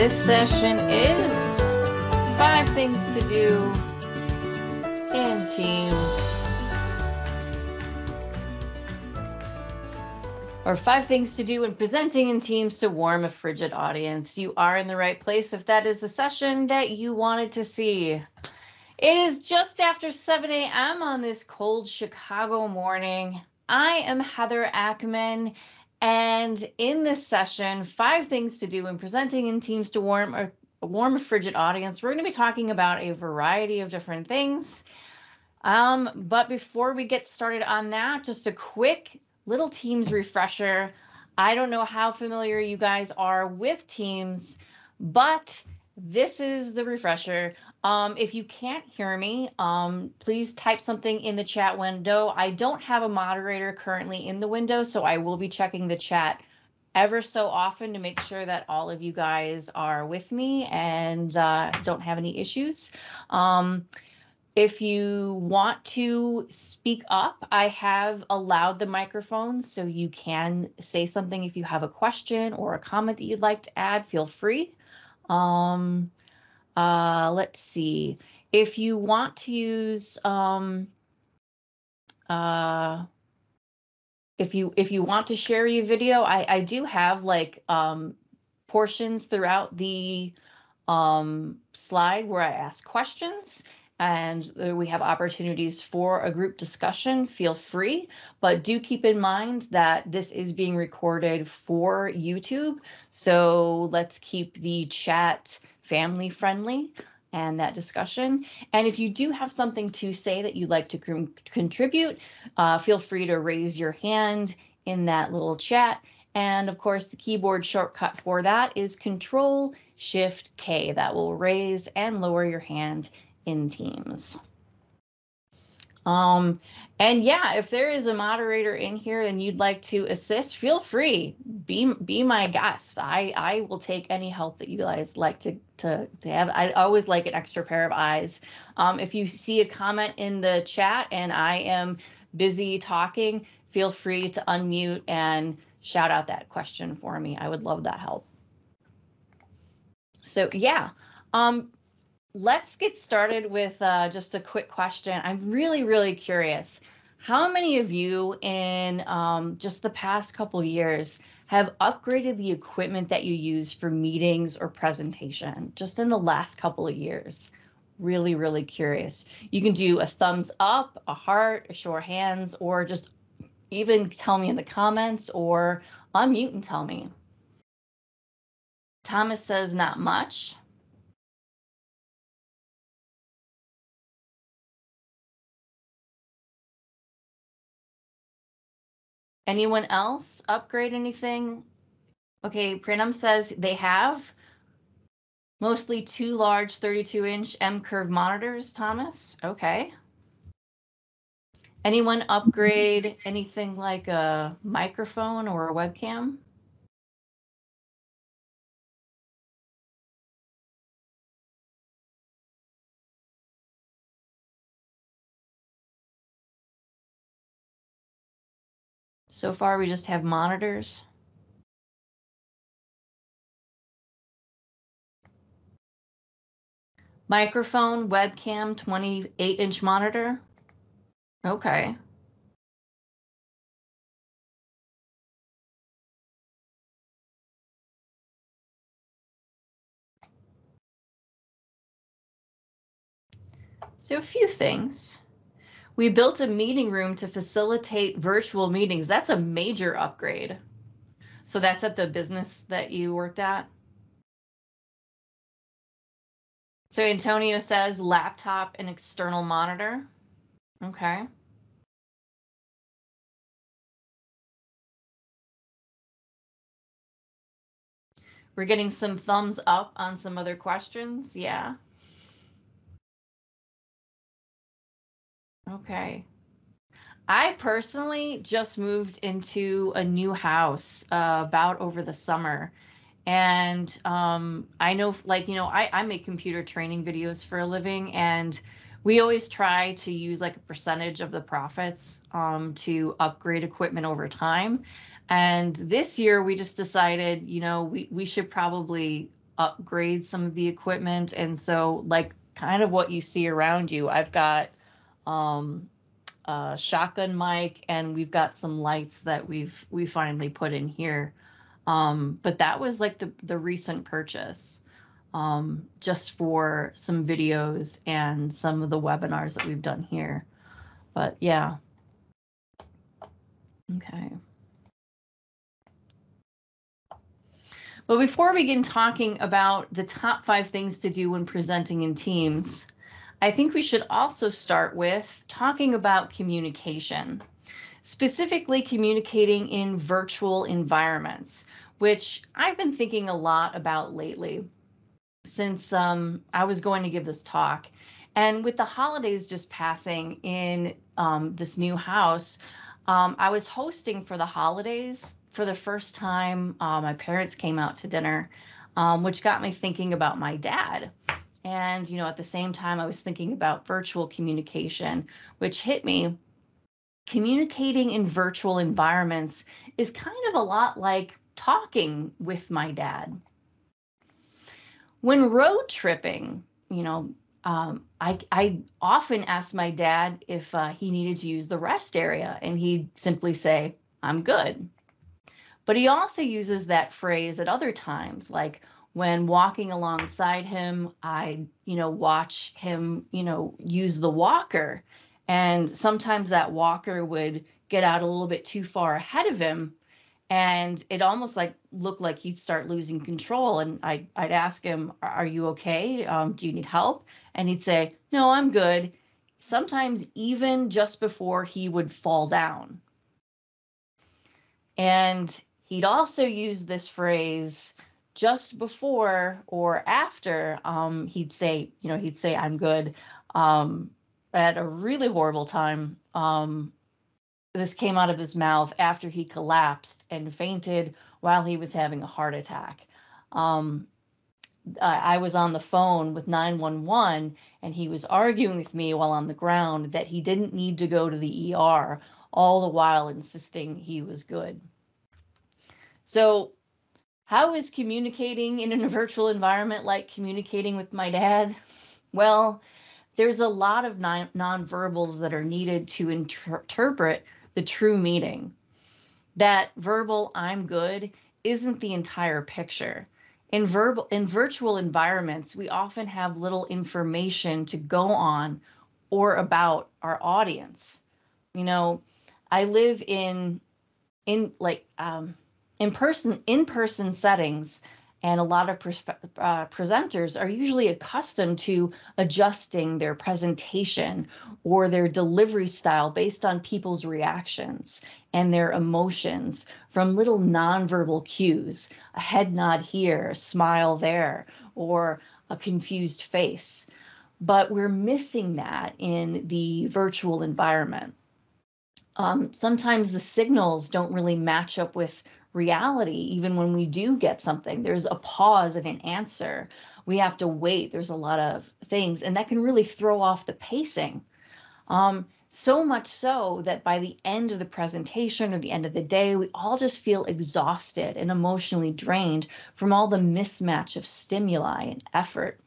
This session is five things to do in teams. Or five things to do when presenting in teams to warm a frigid audience. You are in the right place if that is the session that you wanted to see. It is just after 7 a.m. on this cold Chicago morning. I am Heather Ackmann, and in this session, five things to do when presenting in teams to warm a, warm frigid audience. We're going to be talking about a variety of different things. Um, but before we get started on that, just a quick little Teams refresher. I don't know how familiar you guys are with Teams, but this is the refresher. Um, if you can't hear me, um, please type something in the chat window. I don't have a moderator currently in the window, so I will be checking the chat ever so often to make sure that all of you guys are with me and uh, don't have any issues. Um, if you want to speak up, I have allowed the microphones so you can say something if you have a question or a comment that you'd like to add, feel free. Um, uh, let's see. If you want to use, um, uh, if you if you want to share your video, I I do have like um, portions throughout the um, slide where I ask questions and we have opportunities for a group discussion, feel free. But do keep in mind that this is being recorded for YouTube. So let's keep the chat family friendly and that discussion. And if you do have something to say that you'd like to con contribute, uh, feel free to raise your hand in that little chat. And of course, the keyboard shortcut for that is Control Shift K. That will raise and lower your hand in Teams. Um, and yeah, if there is a moderator in here and you'd like to assist, feel free. Be be my guest. I I will take any help that you guys like to to to have. I always like an extra pair of eyes. Um, if you see a comment in the chat and I am busy talking, feel free to unmute and shout out that question for me. I would love that help. So yeah, um, let's get started with uh, just a quick question. I'm really, really curious. How many of you in um, just the past couple years have upgraded the equipment that you use for meetings or presentation just in the last couple of years? Really, really curious. You can do a thumbs up, a heart, a show of hands, or just even tell me in the comments or unmute and tell me. Thomas says not much. Anyone else upgrade anything? Okay, Pranam says they have mostly two large 32 inch M curve monitors, Thomas. Okay. Anyone upgrade anything like a microphone or a webcam? So far, we just have monitors. Microphone, webcam, 28 inch monitor. Okay. So a few things. We built a meeting room to facilitate virtual meetings. That's a major upgrade. So that's at the business that you worked at? So Antonio says laptop and external monitor. Okay. We're getting some thumbs up on some other questions. Yeah. Okay. I personally just moved into a new house uh, about over the summer. And um, I know, like, you know, I, I make computer training videos for a living, and we always try to use like a percentage of the profits um, to upgrade equipment over time. And this year, we just decided, you know, we, we should probably upgrade some of the equipment. And so, like, kind of what you see around you, I've got um, a shotgun mic and we've got some lights that we've we finally put in here. Um, but that was like the the recent purchase um, just for some videos and some of the webinars that we've done here. But yeah. Okay. But before we begin talking about the top five things to do when presenting in teams, I think we should also start with talking about communication, specifically communicating in virtual environments, which I've been thinking a lot about lately since um, I was going to give this talk. And with the holidays just passing in um, this new house, um, I was hosting for the holidays for the first time. Uh, my parents came out to dinner, um, which got me thinking about my dad. And, you know, at the same time, I was thinking about virtual communication, which hit me. Communicating in virtual environments is kind of a lot like talking with my dad. When road tripping, you know, um, I, I often asked my dad if uh, he needed to use the rest area, and he'd simply say, I'm good. But he also uses that phrase at other times, like when walking alongside him, I, you know, watch him, you know, use the walker. And sometimes that walker would get out a little bit too far ahead of him and it almost like looked like he'd start losing control. And i'd, I'd ask him are you okay? Um, do you need help? And he'd say no i'm good. Sometimes even just before he would fall down. And he'd also use this phrase just before or after um, he'd say you know he'd say i'm good um, at a really horrible time um, this came out of his mouth after he collapsed and fainted while he was having a heart attack. Um, I, I was on the phone with 911 and he was arguing with me while on the ground that he didn't need to go to the ER, all the while insisting he was good. So, how is communicating in a virtual environment like communicating with my dad? Well, there's a lot of non- nonverbals that are needed to inter- interpret the true meaning. That verbal I'm good isn't the entire picture. In verbal in virtual environments, we often have little information to go on or about our audience. You know, I live in in like um in person in person settings and a lot of uh, presenters are usually accustomed to adjusting their presentation or their delivery style based on people's reactions and their emotions from little nonverbal cues a head nod here, a smile there, or a confused face. But we're missing that in the virtual environment. Um, sometimes the signals don't really match up with reality even when we do get something there's a pause and an answer. We have to wait. There's a lot of things and that can really throw off the pacing. Um, so much so that by the end of the presentation or the end of the day we all just feel exhausted and emotionally drained from all the mismatch of stimuli and effort.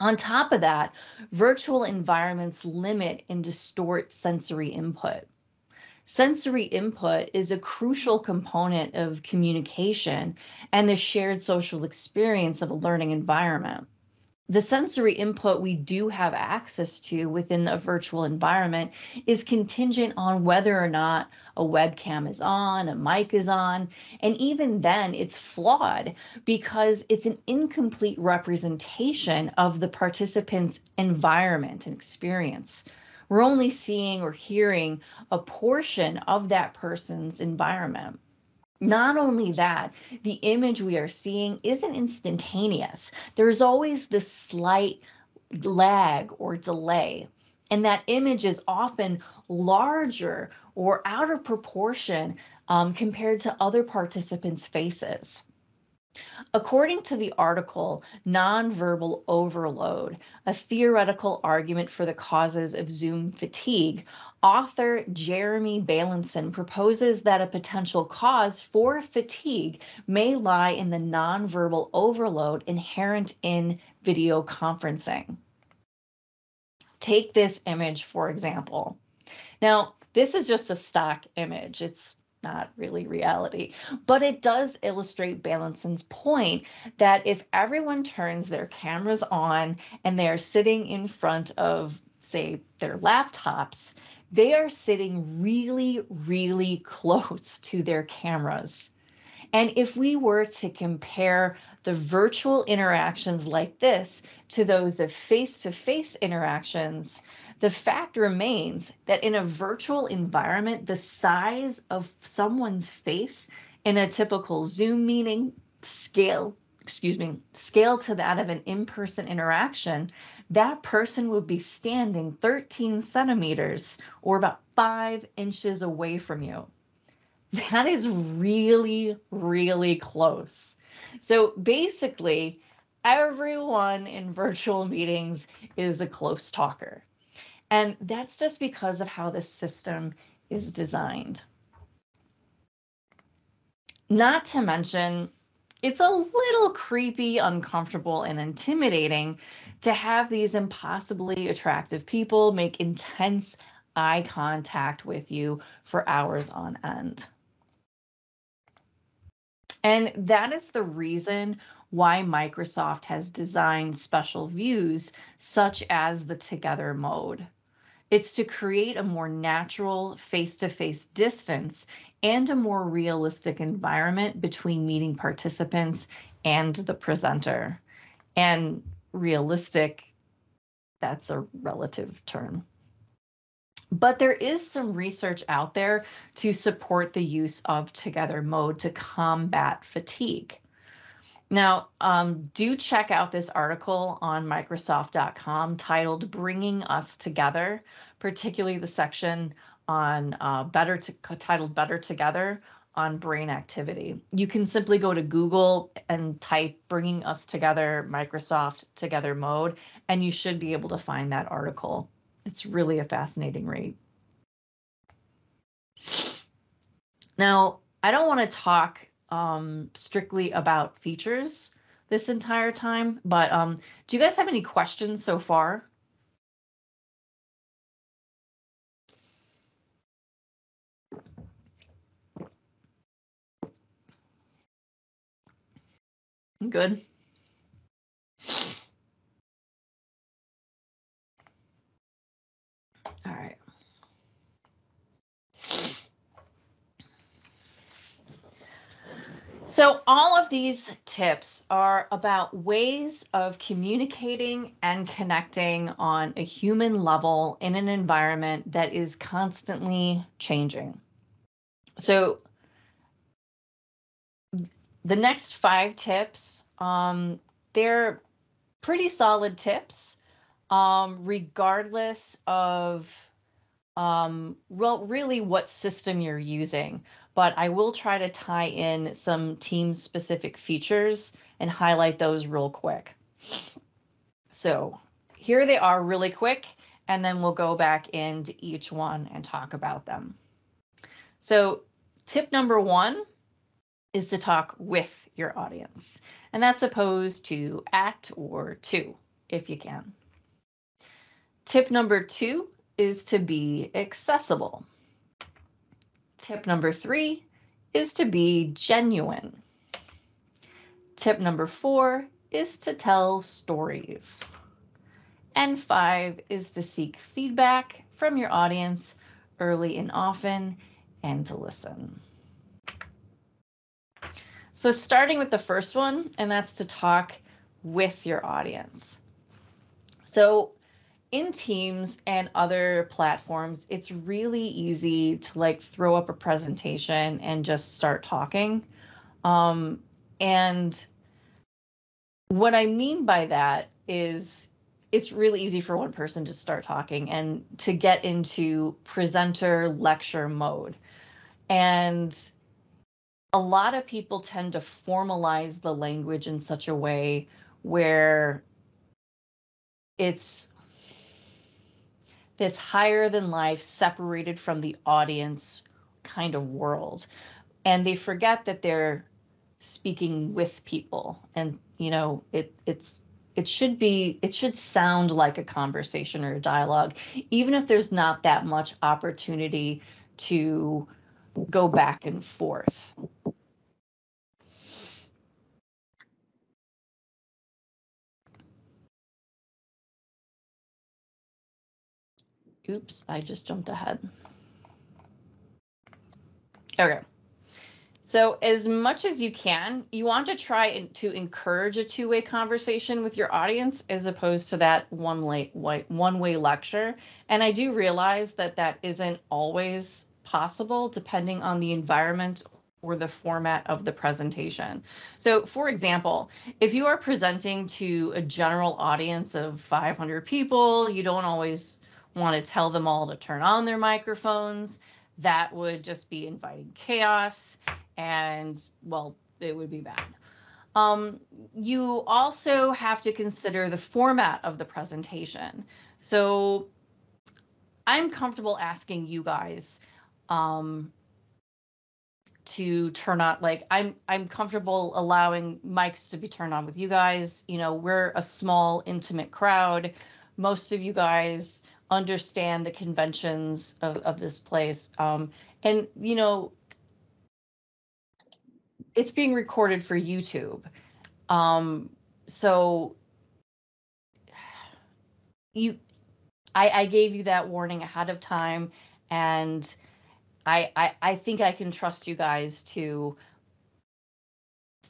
On top of that, virtual environments limit and distort sensory input. Sensory input is a crucial component of communication and the shared social experience of a learning environment. The sensory input we do have access to within a virtual environment is contingent on whether or not a webcam is on, a mic is on, and even then it's flawed because it's an incomplete representation of the participant's environment and experience we're only seeing or hearing a portion of that person's environment. Not only that, the image we are seeing isn't instantaneous. There's always this slight lag or delay. And that image is often larger or out of proportion um, compared to other participants' faces. According to the article, Nonverbal Overload, a theoretical argument for the causes of Zoom fatigue, author Jeremy Bailenson proposes that a potential cause for fatigue may lie in the nonverbal overload inherent in video conferencing. Take this image, for example. Now, this is just a stock image. It's not really reality, but it does illustrate Bailenson's point that if everyone turns their cameras on and they're sitting in front of, say, their laptops, they are sitting really, really close to their cameras. And if we were to compare the virtual interactions like this to those of face to face interactions, the fact remains that in a virtual environment, the size of someone's face in a typical Zoom meeting scale, excuse me, scale to that of an in person interaction, that person would be standing 13 centimeters or about five inches away from you. That is really, really close. So basically, everyone in virtual meetings is a close talker. And that's just because of how the system is designed. Not to mention, it's a little creepy, uncomfortable, and intimidating to have these impossibly attractive people make intense eye contact with you for hours on end. And that is the reason why Microsoft has designed special views such as the together mode. It's to create a more natural face to face distance and a more realistic environment between meeting participants and the presenter. And realistic, that's a relative term. But there is some research out there to support the use of together mode to combat fatigue. Now, um, do check out this article on Microsoft.com titled Bringing Us Together, particularly the section on uh, better to, titled Better Together on brain activity. You can simply go to Google and type Bringing Us Together Microsoft Together Mode, and you should be able to find that article. It's really a fascinating read. Now, I don't want to talk um, strictly about features this entire time, but um, do you guys have any questions so far? Good. All right. So, all of these tips are about ways of communicating and connecting on a human level in an environment that is constantly changing. So, the next five tips, um, they're pretty solid tips, um, regardless of um, well, really what system you're using but I will try to tie in some team specific features and highlight those real quick. So here they are really quick, and then we'll go back into each one and talk about them. So tip number one is to talk with your audience, and that's opposed to at or to, if you can. Tip number two is to be accessible. Tip number three is to be genuine. Tip number four is to tell stories. And five is to seek feedback from your audience early and often and to listen. So, starting with the first one, and that's to talk with your audience. So, in Teams and other platforms, it's really easy to like throw up a presentation and just start talking. Um, and what I mean by that is it's really easy for one person to start talking and to get into presenter lecture mode. And a lot of people tend to formalize the language in such a way where it's this higher than life separated from the audience kind of world. And they forget that they're speaking with people. And you know it it's it should be it should sound like a conversation or a dialogue even if there's not that much opportunity to go back and forth Oops, I just jumped ahead. Okay. So as much as you can, you want to try to encourage a two-way conversation with your audience as opposed to that one way one-way lecture. And I do realize that that isn't always possible depending on the environment or the format of the presentation. So for example, if you are presenting to a general audience of 500 people, you don't always want to tell them all to turn on their microphones. That would just be inviting chaos and, well, it would be bad. Um, you also have to consider the format of the presentation. So I'm comfortable asking you guys um, to turn on like I'm I'm comfortable allowing mics to be turned on with you guys. You know, we're a small intimate crowd. Most of you guys understand the conventions of, of this place. Um, and, you know, it's being recorded for YouTube. Um, so you, I, I gave you that warning ahead of time and I, I, I think I can trust you guys to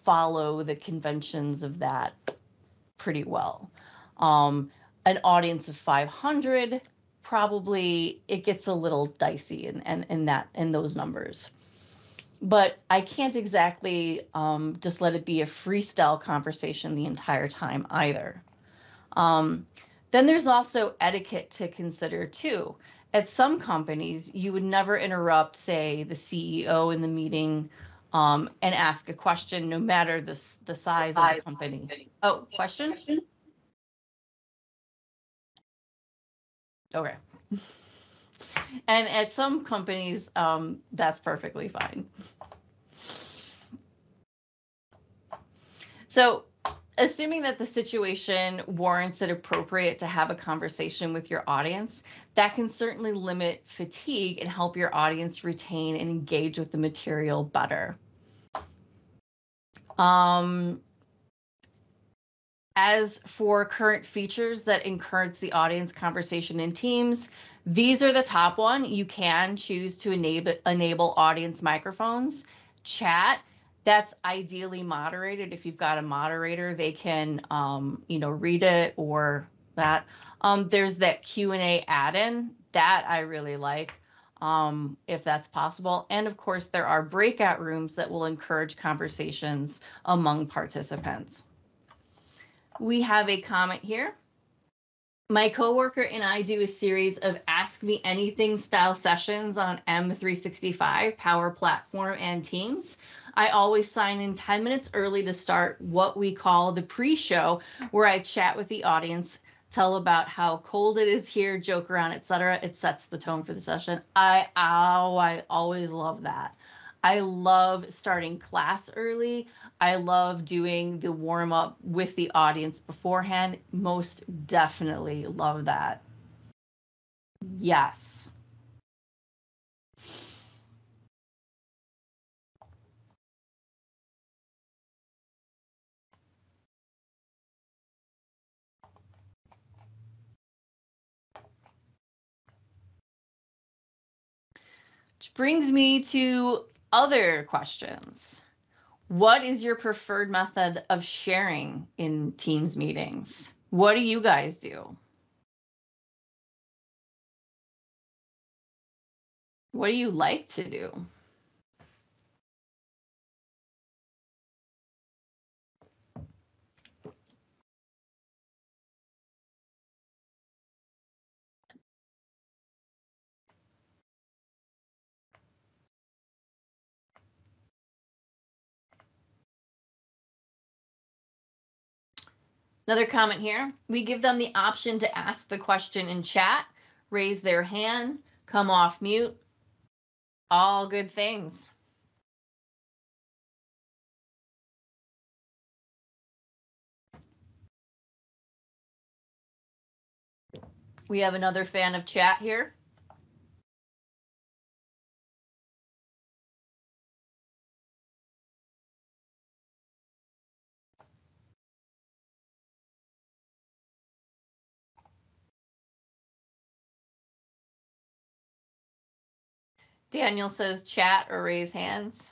follow the conventions of that pretty well. Um, an audience of 500, probably it gets a little dicey in, in, in that in those numbers. But I can't exactly um, just let it be a freestyle conversation the entire time either. Um, then there's also etiquette to consider too. At some companies, you would never interrupt, say, the CEO in the meeting um, and ask a question, no matter the, the size of the company. Oh, question? Okay. and at some companies, um, that's perfectly fine. So, assuming that the situation warrants it appropriate to have a conversation with your audience, that can certainly limit fatigue and help your audience retain and engage with the material better. Um, as for current features that encourage the audience conversation in Teams, these are the top one. You can choose to enable enable audience microphones. Chat, that's ideally moderated. If you've got a moderator, they can um, you know read it or that. Um, there's that Q&A add-in that I really like um, if that's possible. And of course, there are breakout rooms that will encourage conversations among participants we have a comment here. My coworker and I do a series of Ask Me Anything style sessions on M365, Power Platform, and Teams. I always sign in 10 minutes early to start what we call the pre show, where I chat with the audience, tell about how cold it is here, joke around, etc. It sets the tone for the session. I, oh, I always love that. I love starting class early. I love doing the warm up with the audience beforehand. Most definitely love that. Yes. Which brings me to other questions. What is your preferred method of sharing in Teams meetings? What do you guys do? What do you like to do? Another comment here. We give them the option to ask the question in chat, raise their hand, come off mute. All good things. We have another fan of chat here. Daniel says chat or raise hands.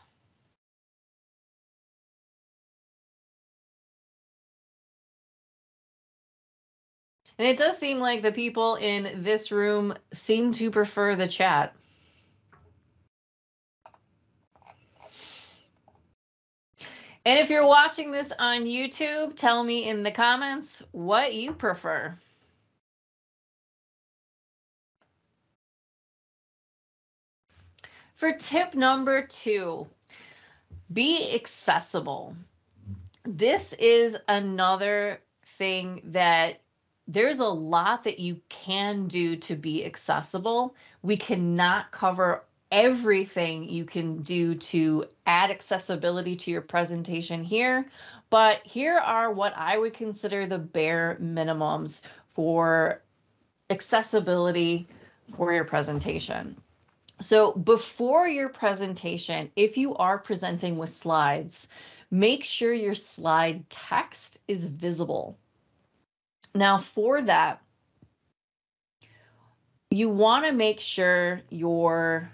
And it does seem like the people in this room seem to prefer the chat. And if you're watching this on YouTube, tell me in the comments what you prefer. For tip number two, be accessible. This is another thing that there's a lot that you can do to be accessible. We cannot cover everything you can do to add accessibility to your presentation here, but here are what I would consider the bare minimums for accessibility for your presentation. So before your presentation, if you are presenting with slides, make sure your slide text is visible. Now for that, you want to make sure your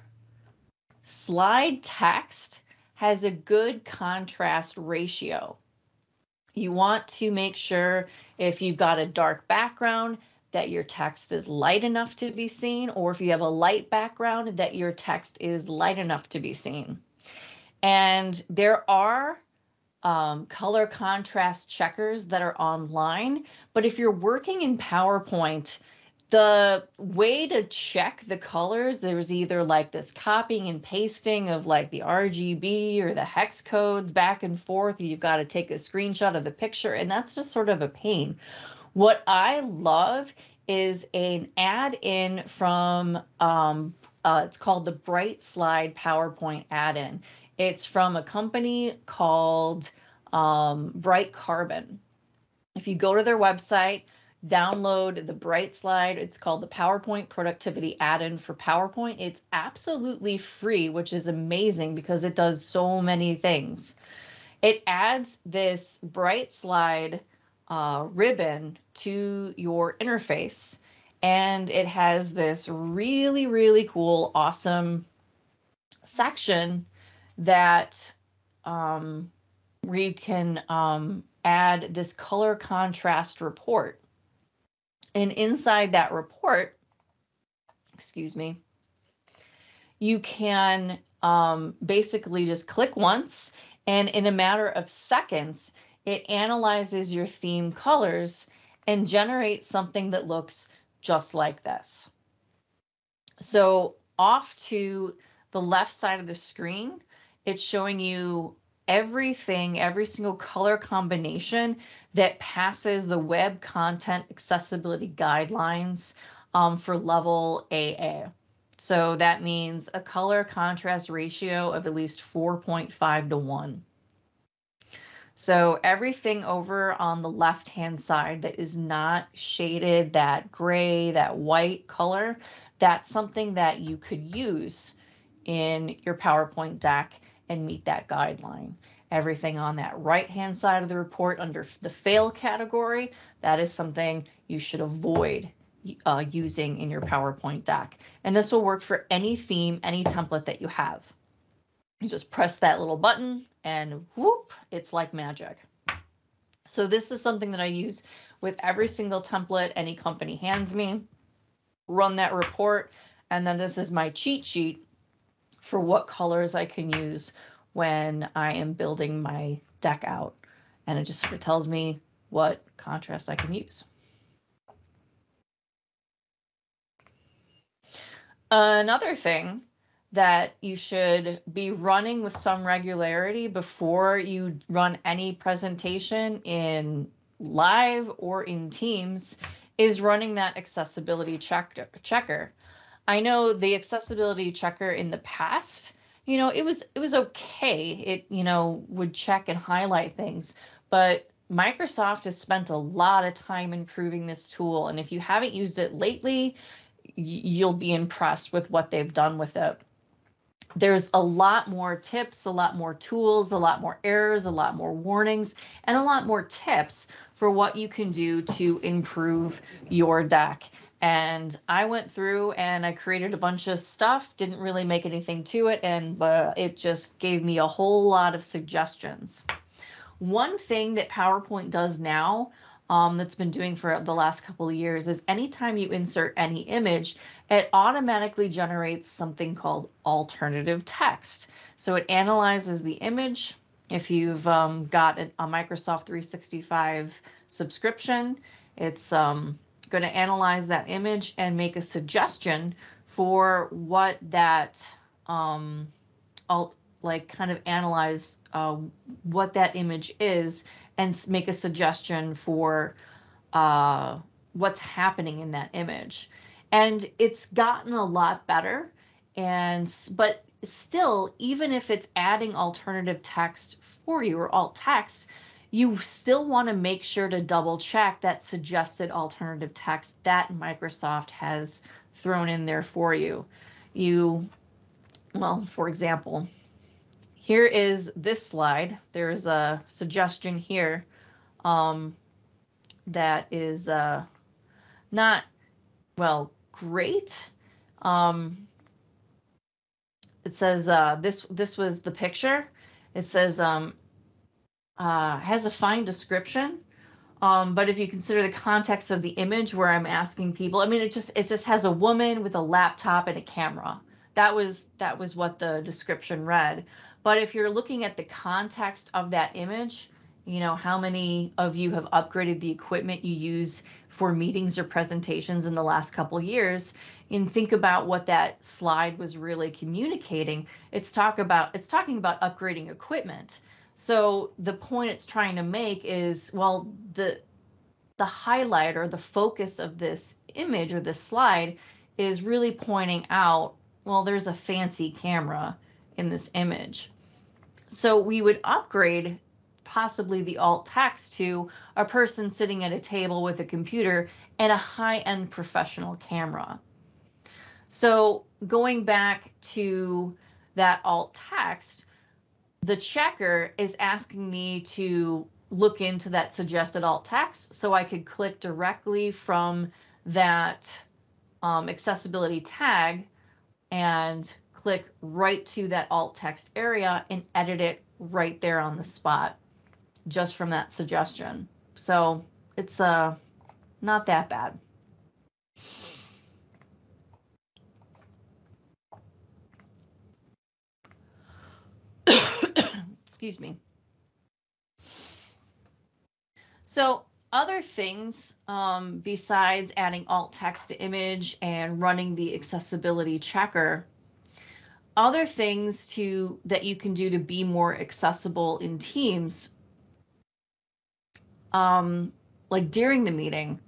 slide text has a good contrast ratio. You want to make sure if you've got a dark background that your text is light enough to be seen, or if you have a light background, that your text is light enough to be seen. And there are um, color contrast checkers that are online, but if you're working in PowerPoint, the way to check the colors, there's either like this copying and pasting of like the RGB or the hex codes back and forth. You've got to take a screenshot of the picture, and that's just sort of a pain. What I love is an add in from, um, uh, it's called the BrightSlide PowerPoint add in. It's from a company called um, BrightCarbon. If you go to their website, download the BrightSlide. It's called the PowerPoint Productivity Add-in for PowerPoint. It's absolutely free, which is amazing because it does so many things. It adds this BrightSlide uh, ribbon to your interface. And it has this really, really cool, awesome section that um, where you can um, add this color contrast report. And inside that report, excuse me, you can um, basically just click once and in a matter of seconds, it analyzes your theme colors and generates something that looks just like this. So off to the left side of the screen, it's showing you everything, every single color combination that passes the web content accessibility guidelines um, for level AA. So that means a color contrast ratio of at least 4.5 to 1. So everything over on the left hand side that is not shaded, that gray, that white color, that's something that you could use in your PowerPoint deck and meet that guideline. Everything on that right hand side of the report under the fail category, that is something you should avoid uh, using in your PowerPoint deck. And this will work for any theme, any template that you have. You just press that little button and whoop, it's like magic. So this is something that I use with every single template any company hands me. Run that report, and then this is my cheat sheet for what colors I can use when I am building my deck out. And it just tells me what contrast I can use. Another thing that you should be running with some regularity before you run any presentation in live or in Teams is running that accessibility check- checker. I know the accessibility checker in the past, you know, it was it was okay. It, you know, would check and highlight things, but Microsoft has spent a lot of time improving this tool and if you haven't used it lately, you'll be impressed with what they've done with it. There's a lot more tips, a lot more tools, a lot more errors, a lot more warnings, and a lot more tips for what you can do to improve your deck. And I went through and I created a bunch of stuff, didn't really make anything to it, and uh, it just gave me a whole lot of suggestions. One thing that PowerPoint does now um, that's been doing for the last couple of years is anytime you insert any image, it automatically generates something called alternative text. So it analyzes the image. If you've um, got a, Microsoft 365 subscription, it's um, going to analyze that image and make a suggestion for what that um, alt, like kind of analyze uh, what that image is and make a suggestion for uh, what's happening in that image. And it's gotten a lot better. And but still, even if it's adding alternative text for you or alt text, you still want to make sure to double check that suggested alternative text that Microsoft has thrown in there for you. You, well, for example, here is this slide. There's a suggestion here um, that is uh, not, well, great. Um, it says uh, this this was the picture. It says um, uh, has a fine description. Um, but if you consider the context of the image where I'm asking people, I mean, it just it just has a woman with a laptop and a camera. That was that was what the description read. But if you're looking at the context of that image, you know, how many of you have upgraded the equipment you use for meetings or presentations in the last couple years and think about what that slide was really communicating. It's talk about it's talking about upgrading equipment. So the point it's trying to make is well the the highlight or the focus of this image or this slide is really pointing out well there's a fancy camera in this image. So we would upgrade possibly the alt text to a person sitting at a table with a computer and a high-end professional camera. So going back to that alt text, the checker is asking me to look into that suggested alt text so I could click directly from that um, accessibility tag and click right to that alt text area and edit it right there on the spot just from that suggestion. So it's uh, not that bad. Excuse me. So other things um, besides adding alt text to image and running the accessibility checker other things to that you can do to be more accessible in teams um, like during the meeting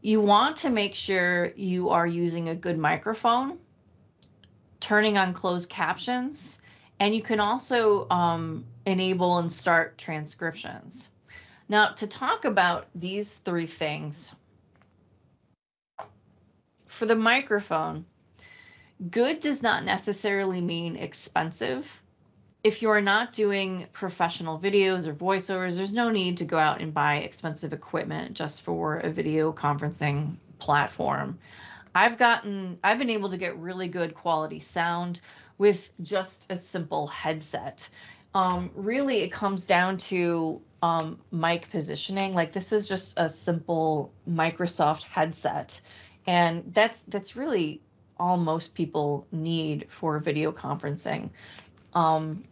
you want to make sure you are using a good microphone turning on closed captions and you can also um, enable and start transcriptions now to talk about these three things for the microphone Good does not necessarily mean expensive. If you are not doing professional videos or voiceovers, there's no need to go out and buy expensive equipment just for a video conferencing platform. I've gotten, I've been able to get really good quality sound with just a simple headset. Um, really, it comes down to um, mic positioning. Like this is just a simple Microsoft headset, and that's that's really all most people need for video conferencing. Um,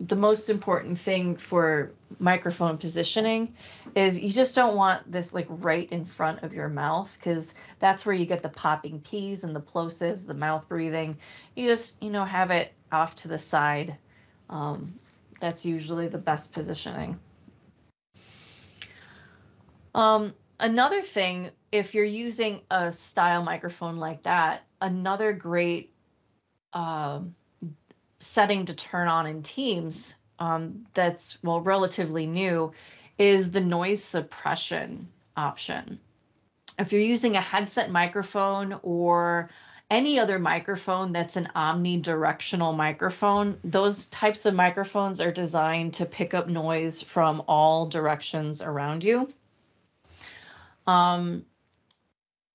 the most important thing for microphone positioning is you just don't want this like right in front of your mouth because that's where you get the popping P's and the plosives, the mouth breathing. You just, you know, have it off to the side. Um, that's usually the best positioning. Um, another thing, if you're using a style microphone like that, another great uh, setting to turn on in Teams um, that's well relatively new is the noise suppression option. If you're using a headset microphone or any other microphone that's an omnidirectional microphone, those types of microphones are designed to pick up noise from all directions around you. Um,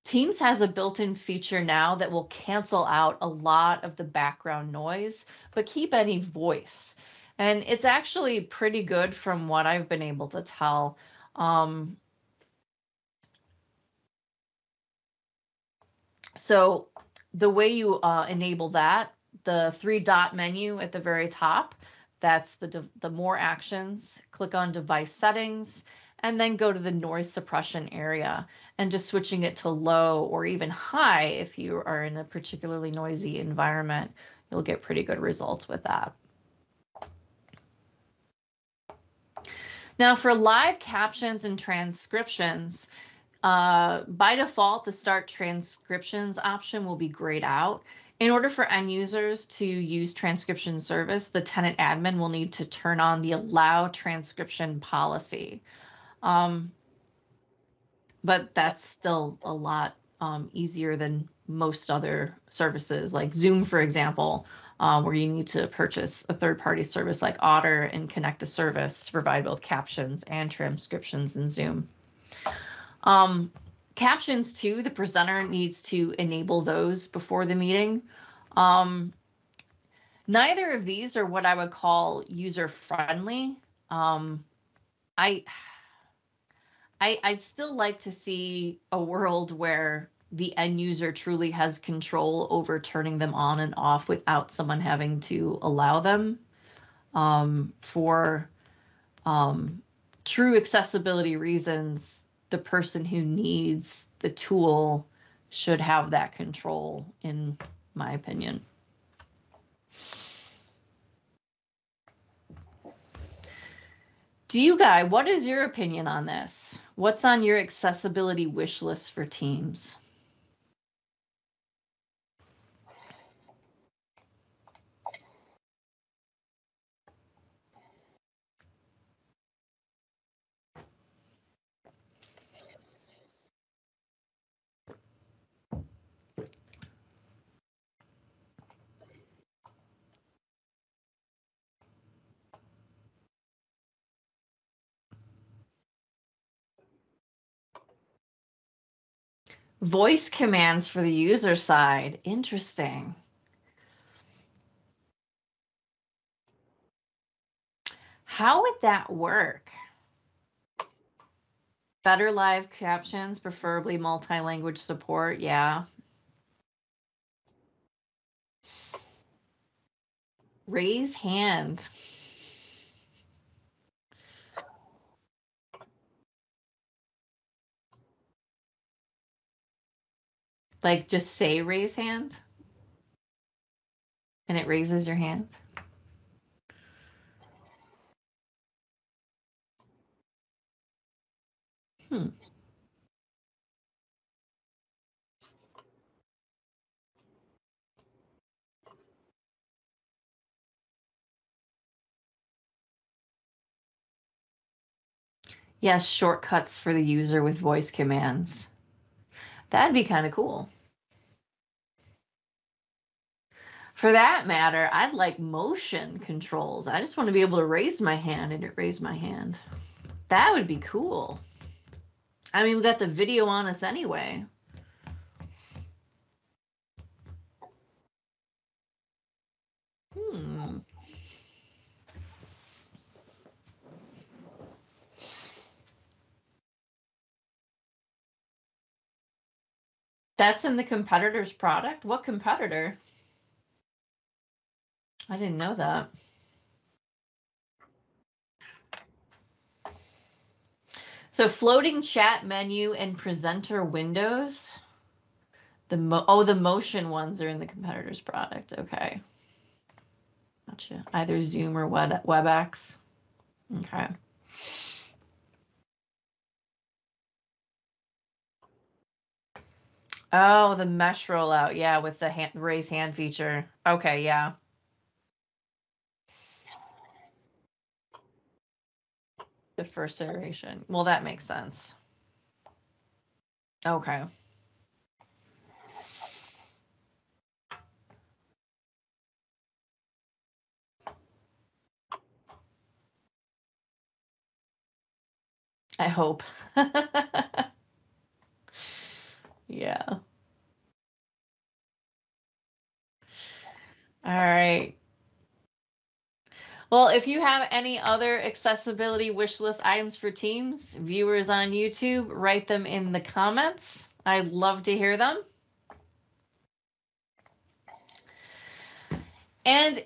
Teams has a built-in feature now that will cancel out a lot of the background noise, but keep any voice. And it's actually pretty good from what I've been able to tell. Um, so the way you uh, enable that, the three dot menu at the very top, that's the, the more actions, click on device settings, and then go to the noise suppression area and just switching it to low or even high if you are in a particularly noisy environment, you'll get pretty good results with that. Now for live captions and transcriptions, uh, by default, the start transcriptions option will be grayed out. In order for end users to use transcription service, the tenant admin will need to turn on the allow transcription policy. Um, but that's still a lot um, easier than most other services like Zoom, for example, um, where you need to purchase a third party service like Otter and connect the service to provide both captions and transcriptions in Zoom. Um, captions too, the presenter needs to enable those before the meeting. Um, neither of these are what I would call user friendly. Um, I, I, I'd still like to see a world where the end user truly has control over turning them on and off without someone having to allow them um, for um, true accessibility reasons the person who needs the tool should have that control, in my opinion. Do you guys, what is your opinion on this? What's on your accessibility wish list for Teams? Voice commands for the user side. Interesting. How would that work? Better live captions, preferably multi-language support. Yeah. Raise hand. Like just say raise hand and it raises your hand. Hmm. Yes, shortcuts for the user with voice commands. That'd be kind of cool. For that matter, I'd like motion controls. I just want to be able to raise my hand and it raise my hand. That would be cool. I mean, we got the video on us anyway. Hmm. That's in the competitor's product? What competitor? I didn't know that. So floating chat menu and presenter windows. The mo oh, the motion ones are in the competitor's product. Okay. Gotcha. Either Zoom or Web WebEx. Okay. Oh, the mesh rollout. Yeah, with the hand, raise hand feature. Okay, yeah. The first iteration. Well, that makes sense. Okay. I hope. yeah. All right. Well, if you have any other accessibility wish list items for teams, viewers on YouTube, write them in the comments. I'd love to hear them. And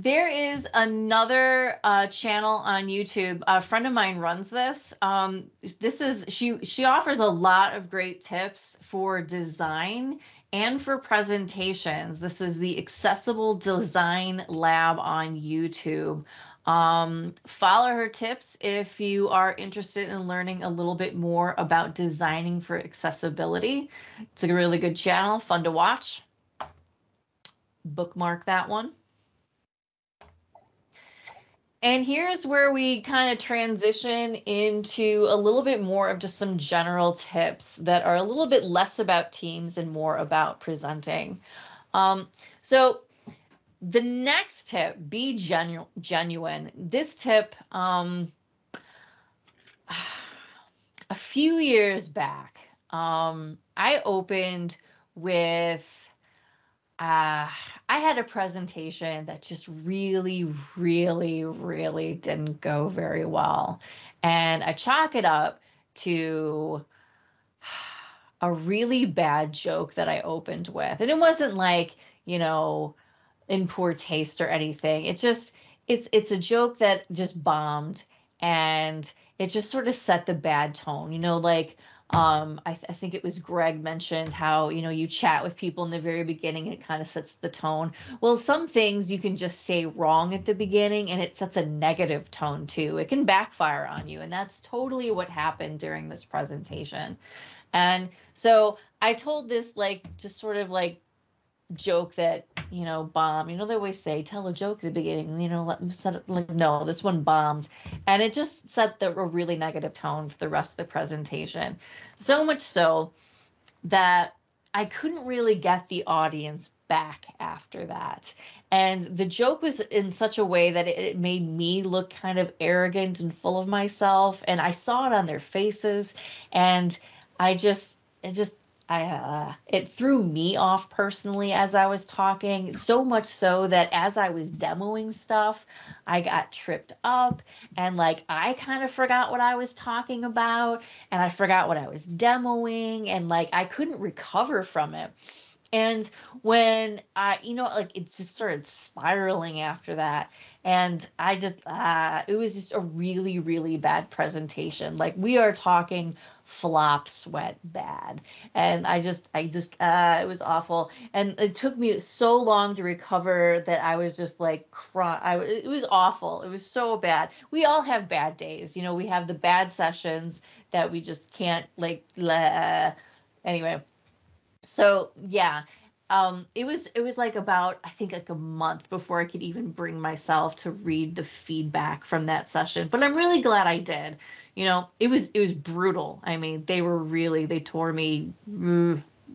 there is another uh, channel on YouTube. A friend of mine runs this. Um, this is she she offers a lot of great tips for design and for presentations. This is the Accessible Design Lab on YouTube. Um, follow her tips if you are interested in learning a little bit more about designing for accessibility. It's a really good channel, fun to watch. Bookmark that one. And here's where we kind of transition into a little bit more of just some general tips that are a little bit less about teams and more about presenting. Um, so the next tip, be genu- genuine. This tip, um, a few years back, um, I opened with uh, I had a presentation that just really, really, really didn't go very well. And I chalk it up to a really bad joke that I opened with. And it wasn't like, you know, in poor taste or anything. It's just it's it's a joke that just bombed and it just sort of set the bad tone. You know, like um, I, th- I, think it was Greg mentioned how you know you chat with people in the very beginning it kind of sets the tone. Well, some things you can just say wrong at the beginning and it sets a negative tone too. It can backfire on you, and that's totally what happened during this presentation. And so I told this like just sort of like joke that you know bomb you know they always say tell a joke at the beginning you know let them set it like no this one bombed. And it just set the a really negative tone for the rest of the presentation. So much so that i couldn't really get the audience back after that. And the joke was in such a way that it made me look kind of arrogant and full of myself. And i saw it on their faces. And i just it just I uh, it threw me off personally as I was talking, so much so that as I was demoing stuff, I got tripped up and like I kind of forgot what I was talking about and I forgot what I was demoing and like I couldn't recover from it. And when I, you know, like it just started spiraling after that and i just uh it was just a really really bad presentation like we are talking flop sweat bad. And i just i just uh it was awful. And it took me so long to recover that i was just like cry I, it was awful. It was so bad. We all have bad days. You know we have the bad sessions that we just can't like uh, anyway. So yeah um it was it was like about i think like a month before i could even bring myself to read the feedback from that session. But i'm really glad i did you know it was it was brutal. I mean they were really they tore me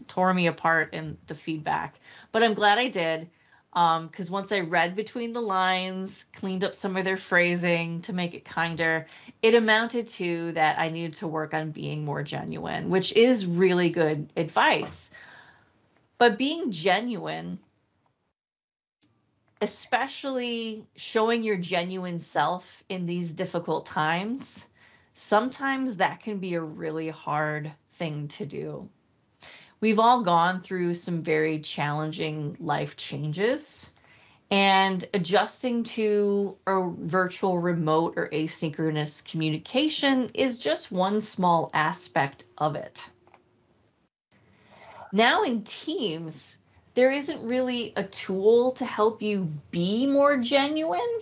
tore me apart in the feedback. But i'm glad i did um because once i read between the lines cleaned up some of their phrasing to make it kinder it amounted to that i needed to work on being more genuine which is really good advice. But being genuine especially showing your genuine self in these difficult times sometimes that can be a really hard thing to do. We've all gone through some very challenging life changes and adjusting to a virtual remote or asynchronous communication is just one small aspect of it. Now in Teams, there isn't really a tool to help you be more genuine,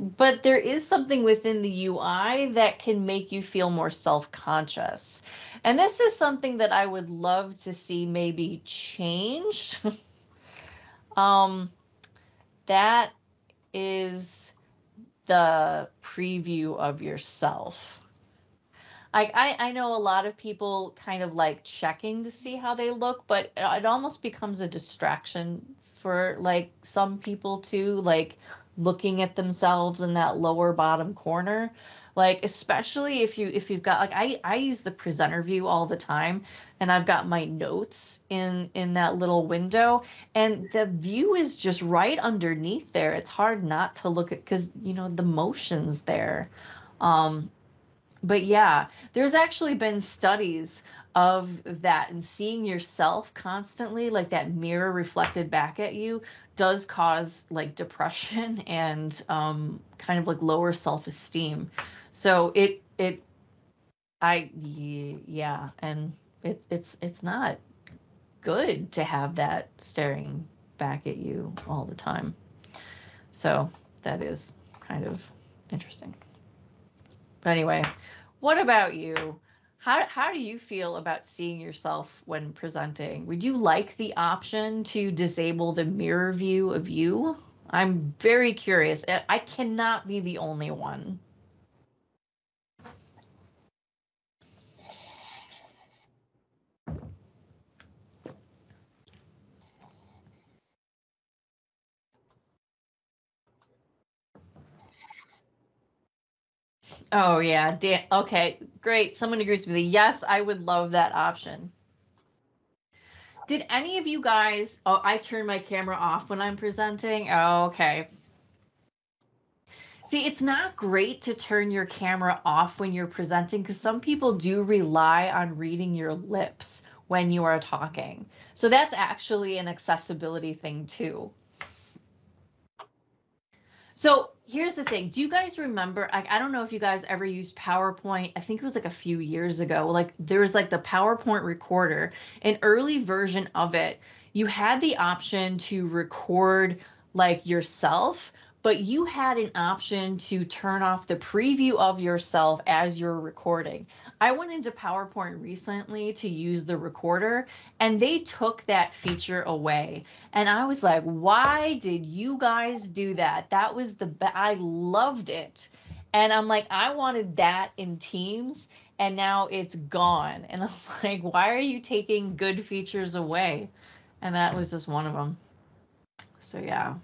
but there is something within the UI that can make you feel more self conscious. And this is something that I would love to see maybe change. um, that is the preview of yourself. I, I, I know a lot of people kind of like checking to see how they look, but it almost becomes a distraction for like some people too, like looking at themselves in that lower bottom corner. Like especially if you if you've got like i i use the presenter view all the time and i've got my notes in in that little window and the view is just right underneath there. It's hard not to look at because you know the motions there. Um but yeah there's actually been studies of that and seeing yourself constantly like that mirror reflected back at you does cause like depression and um, kind of like lower self-esteem. So it it i yeah and it's it's it's not good to have that staring back at you all the time. So that is kind of interesting. But anyway what about you how, how do you feel about seeing yourself when presenting? Would you like the option to disable the mirror view of you? I'm very curious. I cannot be the only one. Oh yeah, Dan. Okay, great. Someone agrees with me. Yes, I would love that option. Did any of you guys? Oh, I turn my camera off when I'm presenting. Oh, okay. See, it's not great to turn your camera off when you're presenting because some people do rely on reading your lips when you are talking. So that's actually an accessibility thing too. So here's the thing. Do you guys remember? I, I don't know if you guys ever used PowerPoint. I think it was like a few years ago. Like there was like the PowerPoint recorder, an early version of it. You had the option to record like yourself, but you had an option to turn off the preview of yourself as you're recording. I went into PowerPoint recently to use the recorder and they took that feature away. And I was like, why did you guys do that? That was the I loved it. And I'm like, I wanted that in Teams and now it's gone. And I'm like, why are you taking good features away? And that was just one of them. So yeah.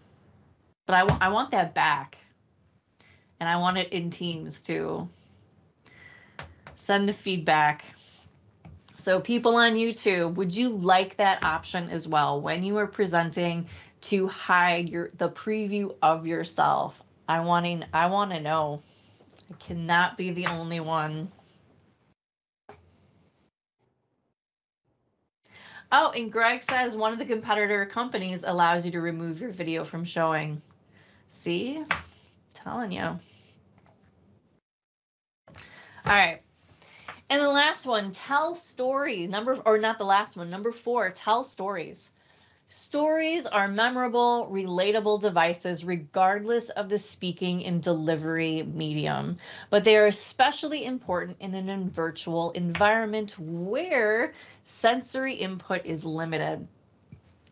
But I, I want that back. And I want it in Teams too send the feedback. So people on YouTube, would you like that option as well when you are presenting to hide your the preview of yourself? I wanting I want to know. I cannot be the only one. Oh, and Greg says one of the competitor companies allows you to remove your video from showing. See? I'm telling you. All right. And the last one, tell stories. Number or not the last one, number 4, tell stories. Stories are memorable, relatable devices regardless of the speaking and delivery medium, but they are especially important in a virtual environment where sensory input is limited.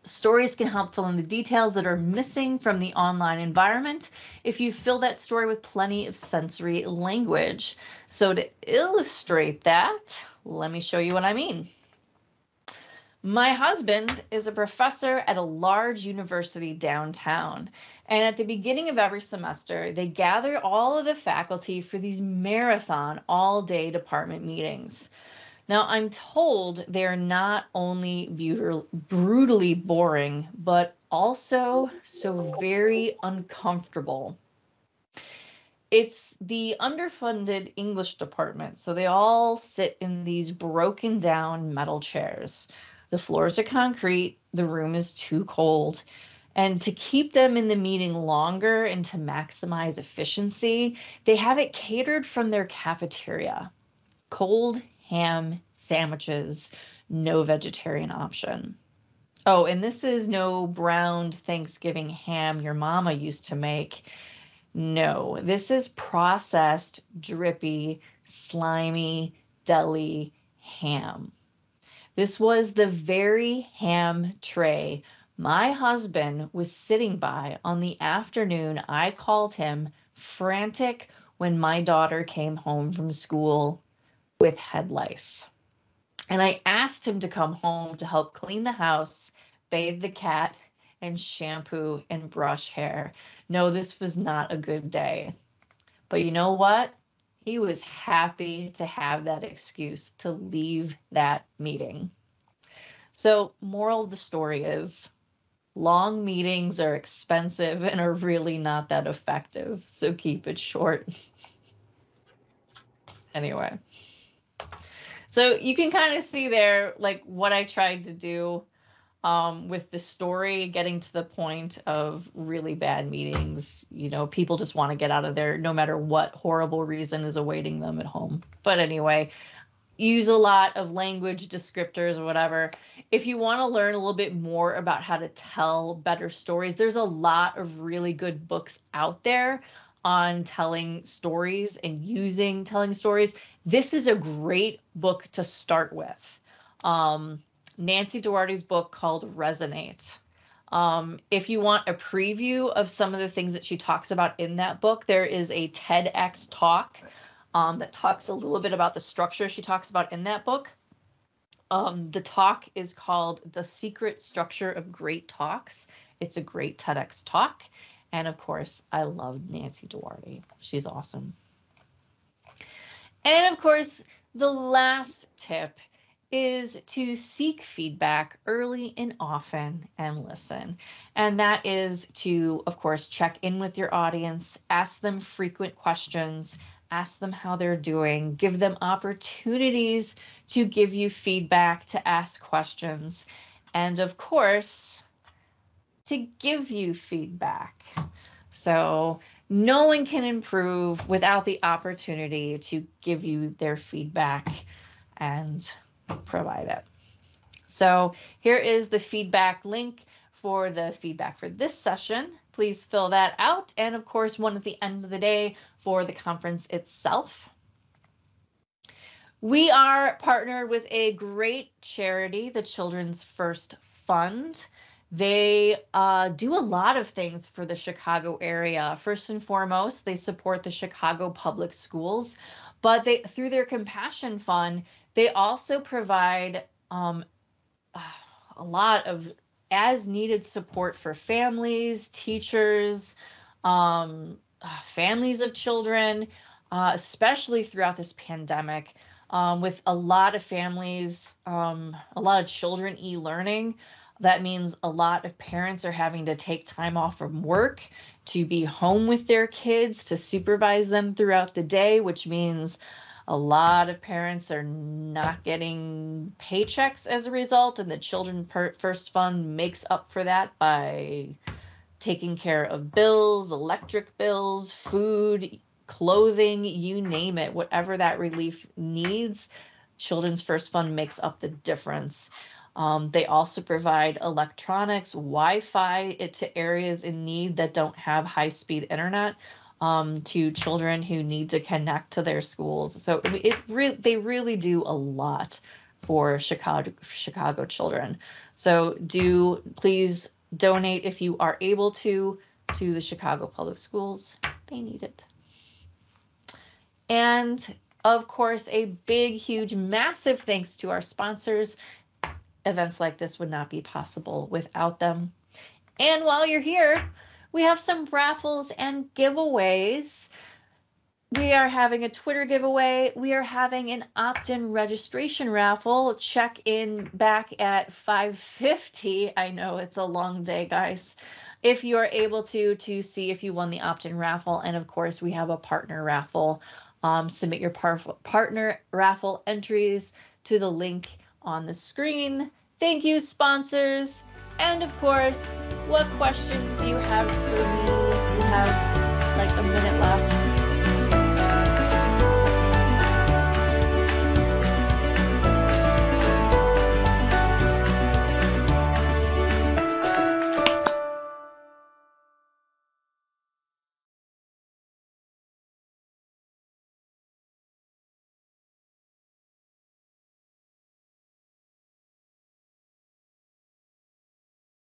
Stories can help fill in the details that are missing from the online environment if you fill that story with plenty of sensory language. So, to illustrate that, let me show you what I mean. My husband is a professor at a large university downtown. And at the beginning of every semester, they gather all of the faculty for these marathon all day department meetings. Now, I'm told they're not only brutally boring, but also so very uncomfortable. It's the underfunded English department, so they all sit in these broken down metal chairs. The floors are concrete, the room is too cold. And to keep them in the meeting longer and to maximize efficiency, they have it catered from their cafeteria. Cold ham sandwiches, no vegetarian option. Oh, and this is no browned Thanksgiving ham your mama used to make. No, this is processed, drippy, slimy, deli ham. This was the very ham tray my husband was sitting by on the afternoon I called him frantic when my daughter came home from school with head lice. And I asked him to come home to help clean the house, bathe the cat, and shampoo and brush hair. No, this was not a good day. But you know what? He was happy to have that excuse to leave that meeting. So, moral of the story is long meetings are expensive and are really not that effective. So, keep it short. anyway. So, you can kind of see there like what I tried to do um, with the story getting to the point of really bad meetings. You know, people just want to get out of there no matter what horrible reason is awaiting them at home. But anyway, use a lot of language descriptors or whatever. If you want to learn a little bit more about how to tell better stories, there's a lot of really good books out there on telling stories and using telling stories. This is a great book to start with. Um, Nancy Duarte's book called Resonate. Um, if you want a preview of some of the things that she talks about in that book, there is a TEDx talk um, that talks a little bit about the structure she talks about in that book. Um, the talk is called The Secret Structure of Great Talks. It's a great TEDx talk. And of course, I love Nancy Duarte. She's awesome. And of course, the last tip is to seek feedback early and often and listen. And that is to, of course, check in with your audience, ask them frequent questions, ask them how they're doing, give them opportunities to give you feedback, to ask questions, and of course, to give you feedback. So, no one can improve without the opportunity to give you their feedback and provide it. So here is the feedback link for the feedback for this session. Please fill that out. And of course, one at the end of the day for the conference itself. We are partnered with a great charity, the Children's First Fund. They uh, do a lot of things for the Chicago area. First and foremost, they support the Chicago Public Schools, but they through their Compassion Fund, they also provide um, a lot of as needed support for families, teachers, um, families of children, uh, especially throughout this pandemic. Um, with a lot of families, um, a lot of children e learning, that means a lot of parents are having to take time off from work to be home with their kids to supervise them throughout the day, which means a lot of parents are not getting paychecks as a result, and the Children First Fund makes up for that by taking care of bills, electric bills, food, clothing, you name it, whatever that relief needs. Children's First Fund makes up the difference. Um, they also provide electronics, Wi Fi to areas in need that don't have high speed internet um, to children who need to connect to their schools. So it re- they really do a lot for Chicago Chicago children. So do please donate if you are able to to the Chicago Public Schools. They need it. And of course, a big, huge, massive thanks to our sponsors. Events like this would not be possible without them. And while you're here, we have some raffles and giveaways. We are having a Twitter giveaway. We are having an opt-in registration raffle. Check in back at 5:50. I know it's a long day, guys. If you are able to to see if you won the opt-in raffle, and of course we have a partner raffle. Um, submit your par- partner raffle entries to the link on the screen. Thank you, sponsors. And of course, what questions do you have for me? We have like a minute left.